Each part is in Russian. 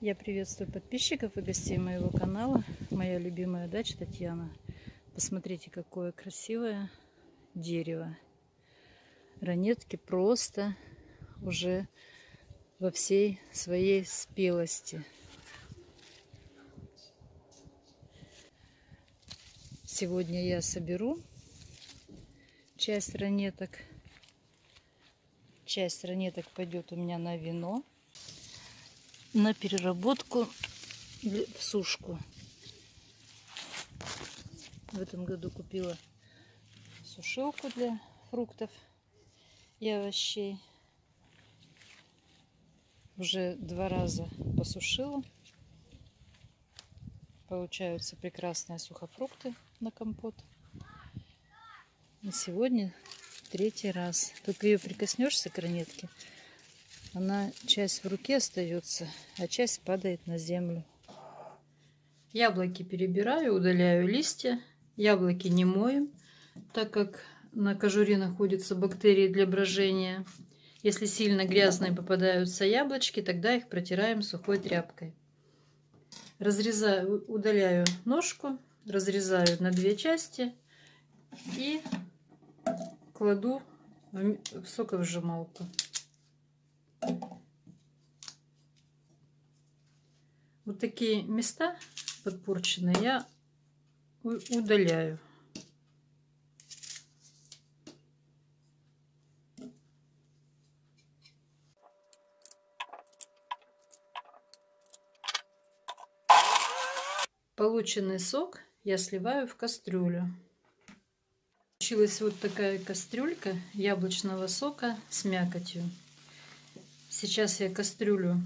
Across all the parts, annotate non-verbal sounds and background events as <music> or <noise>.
Я приветствую подписчиков и гостей моего канала. Моя любимая дача Татьяна. Посмотрите, какое красивое дерево. Ранетки просто уже во всей своей спелости. Сегодня я соберу часть ранеток. Часть ранеток пойдет у меня на вино на переработку в сушку. В этом году купила сушилку для фруктов и овощей. Уже два раза посушила. Получаются прекрасные сухофрукты на компот. И сегодня третий раз. Только ее прикоснешься к ранетке, она часть в руке остается, а часть падает на землю. Яблоки перебираю, удаляю листья. Яблоки не моем, так как на кожуре находятся бактерии для брожения. Если сильно грязные попадаются яблочки, тогда их протираем сухой тряпкой. Разрезаю, удаляю ножку, разрезаю на две части и кладу в соковыжималку. Такие места подпорченные я удаляю. Полученный сок я сливаю в кастрюлю. Получилась вот такая кастрюлька яблочного сока с мякотью. Сейчас я кастрюлю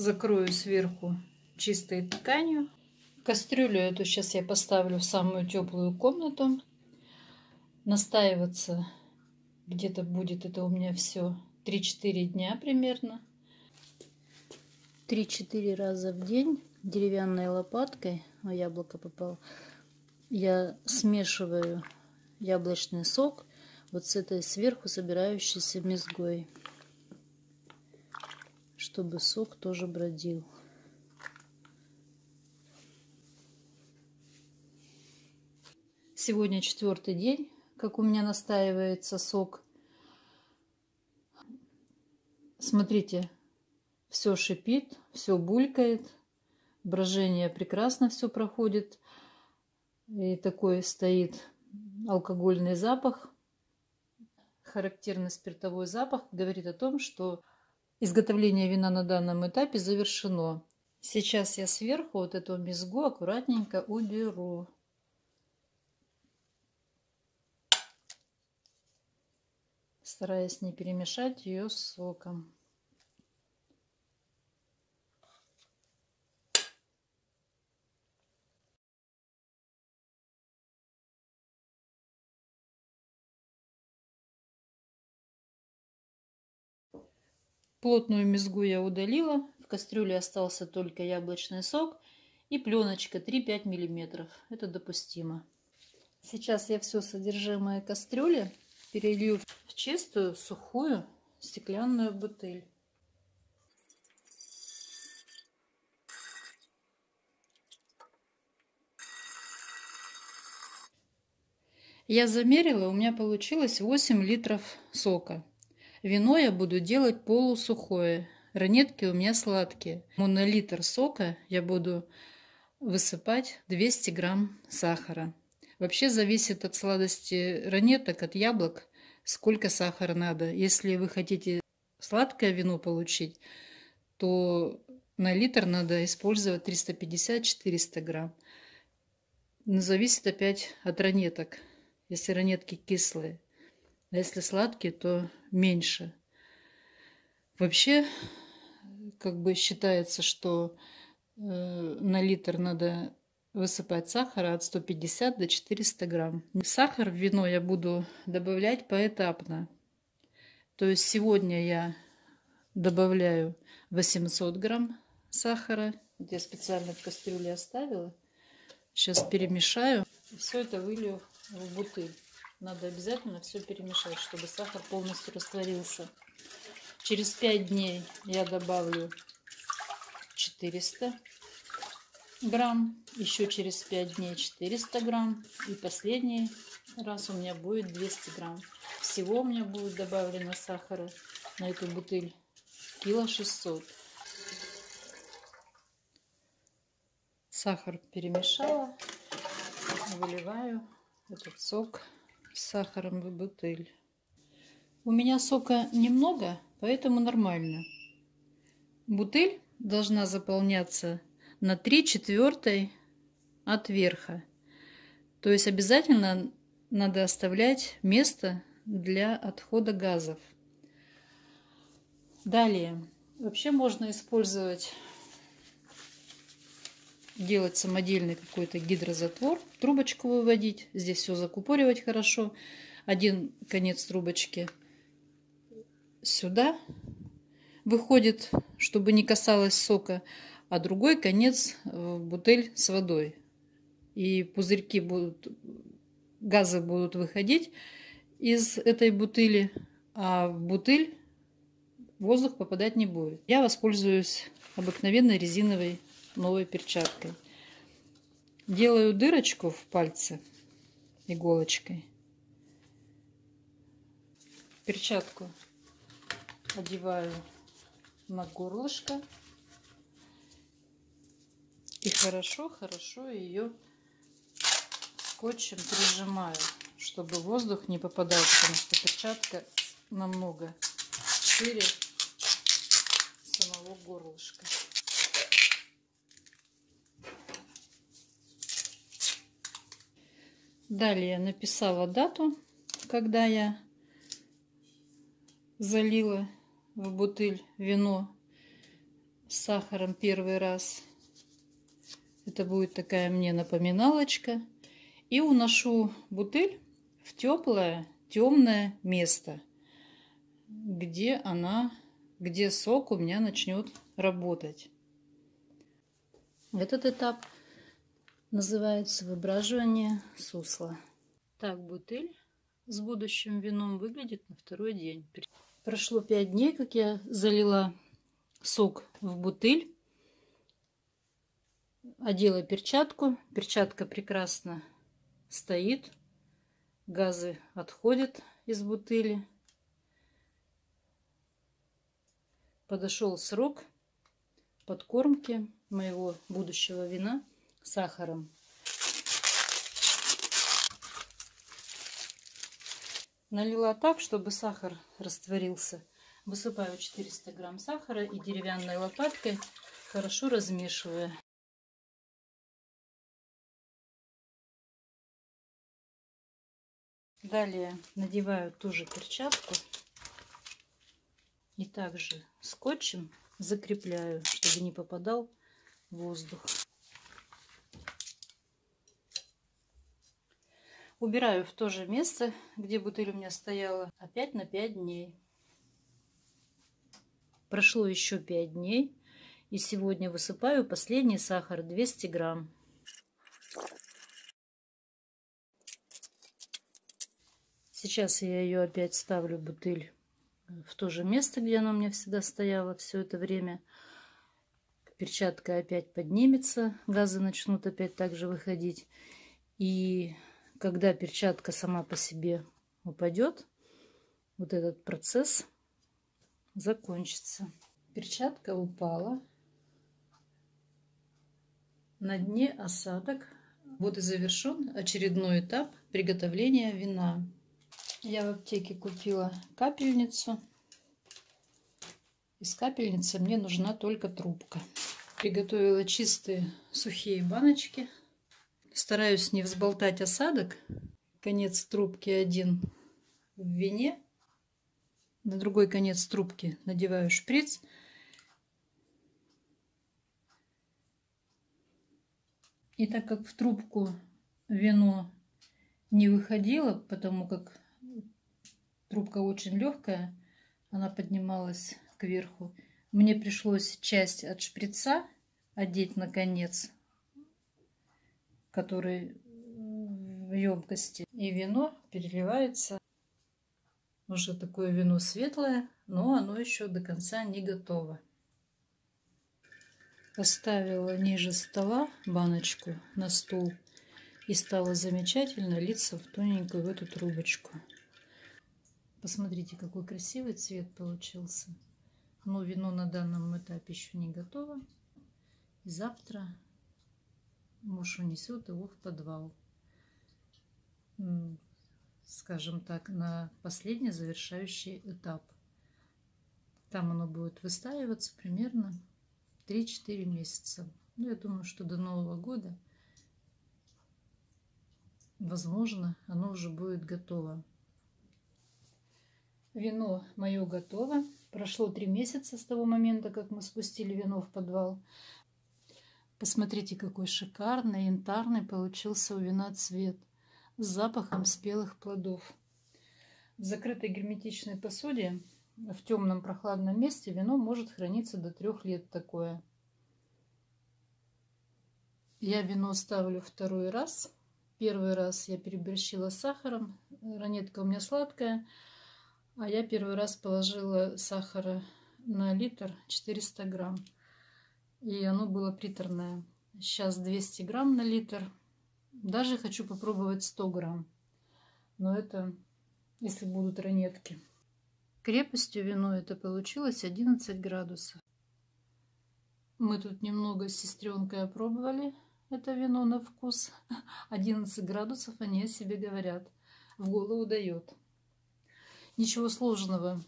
закрою сверху чистой тканью. Кастрюлю эту сейчас я поставлю в самую теплую комнату. Настаиваться где-то будет это у меня все 3-4 дня примерно. 3-4 раза в день деревянной лопаткой, а яблоко попало, я смешиваю яблочный сок вот с этой сверху собирающейся мезгой, чтобы сок тоже бродил. Сегодня четвертый день, как у меня настаивается сок. Смотрите, все шипит, все булькает, брожение прекрасно все проходит. И такой стоит алкогольный запах характерный спиртовой запах говорит о том, что изготовление вина на данном этапе завершено. Сейчас я сверху вот эту мезгу аккуратненько уберу. Стараясь не перемешать ее с соком. Плотную мезгу я удалила. В кастрюле остался только яблочный сок и пленочка 3-5 мм. Это допустимо. Сейчас я все содержимое кастрюли перелью в чистую сухую стеклянную бутыль. Я замерила, у меня получилось 8 литров сока. Вино я буду делать полусухое. Ранетки у меня сладкие. На литр сока я буду высыпать 200 грамм сахара. Вообще зависит от сладости ранеток, от яблок, сколько сахара надо. Если вы хотите сладкое вино получить, то на литр надо использовать 350-400 грамм. Но зависит опять от ранеток. Если ранетки кислые. А если сладкие, то меньше. Вообще, как бы считается, что э, на литр надо высыпать сахара от 150 до 400 грамм. Сахар в вино я буду добавлять поэтапно. То есть сегодня я добавляю 800 грамм сахара. Вот я специально в кастрюле оставила. Сейчас перемешаю. Все это вылью в бутыль. Надо обязательно все перемешать, чтобы сахар полностью растворился. Через 5 дней я добавлю 400 грамм. Еще через 5 дней 400 грамм. И последний раз у меня будет 200 грамм. Всего у меня будет добавлено сахара на эту бутыль кило 600. Сахар перемешала. Выливаю этот сок с сахаром в бутыль. У меня сока немного, поэтому нормально. Бутыль должна заполняться на 3 четвертой от верха. То есть обязательно надо оставлять место для отхода газов. Далее. Вообще можно использовать, делать самодельный какой-то гидрозатвор, трубочку выводить, здесь все закупоривать хорошо. Один конец трубочки сюда выходит, чтобы не касалось сока, а другой конец в бутыль с водой. И пузырьки будут, газы будут выходить из этой бутыли, а в бутыль воздух попадать не будет. Я воспользуюсь обыкновенной резиновой новой перчаткой. Делаю дырочку в пальце иголочкой. Перчатку одеваю на горлышко и хорошо-хорошо ее скотчем прижимаю, чтобы воздух не попадал, потому что перчатка намного шире самого горлышка. Далее написала дату, когда я залила в бутыль вино с сахаром первый раз. Это будет такая мне напоминалочка. И уношу бутыль в теплое, темное место, где она где сок у меня начнет работать. Этот этап называется выбраживание сусла. Так бутыль с будущим вином выглядит на второй день. Прошло 5 дней, как я залила сок в бутыль. Одела перчатку. Перчатка прекрасно стоит. Газы отходят из бутыли. подошел срок подкормки моего будущего вина сахаром. Налила так, чтобы сахар растворился. Высыпаю 400 грамм сахара и деревянной лопаткой хорошо размешиваю. Далее надеваю ту же перчатку и также скотчем закрепляю, чтобы не попадал воздух. Убираю в то же место, где бутыль у меня стояла, опять на 5 дней. Прошло еще 5 дней. И сегодня высыпаю последний сахар 200 грамм. Сейчас я ее опять ставлю бутыль в то же место, где она у меня всегда стояла все это время. Перчатка опять поднимется, газы начнут опять также выходить. И когда перчатка сама по себе упадет, вот этот процесс закончится. Перчатка упала. На дне осадок. Вот и завершен очередной этап приготовления вина. Я в аптеке купила капельницу. Из капельницы мне нужна только трубка. Приготовила чистые сухие баночки. Стараюсь не взболтать осадок. Конец трубки один в вине. На другой конец трубки надеваю шприц. И так как в трубку вино не выходило, потому как Трубка очень легкая, она поднималась кверху. Мне пришлось часть от шприца одеть на конец, который в емкости. И вино переливается Уже такое вино светлое, но оно еще до конца не готово. Поставила ниже стола баночку на стул и стала замечательно литься в тоненькую в эту трубочку. Посмотрите, какой красивый цвет получился. Но вино на данном этапе еще не готово. И завтра муж унесет его в подвал скажем так, на последний завершающий этап. Там оно будет выстаиваться примерно 3-4 месяца. Ну, я думаю, что до Нового года, возможно, оно уже будет готово. Вино мое готово. Прошло три месяца с того момента, как мы спустили вино в подвал. Посмотрите, какой шикарный, янтарный получился у вина цвет с запахом спелых плодов. В закрытой герметичной посуде в темном прохладном месте вино может храниться до трех лет такое. Я вино ставлю второй раз. Первый раз я переборщила с сахаром. Ранетка у меня сладкая. А я первый раз положила сахара на литр 400 грамм. И оно было приторное. Сейчас 200 грамм на литр. Даже хочу попробовать 100 грамм. Но это если будут ранетки. Крепостью вино это получилось 11 градусов. Мы тут немного с сестренкой опробовали это вино на вкус. <laughs> 11 градусов они о себе говорят. В голову дает. Ничего сложного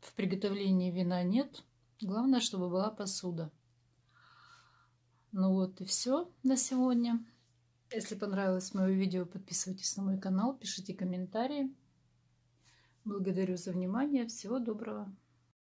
в приготовлении вина нет. Главное, чтобы была посуда. Ну вот и все на сегодня. Если понравилось мое видео, подписывайтесь на мой канал, пишите комментарии. Благодарю за внимание. Всего доброго.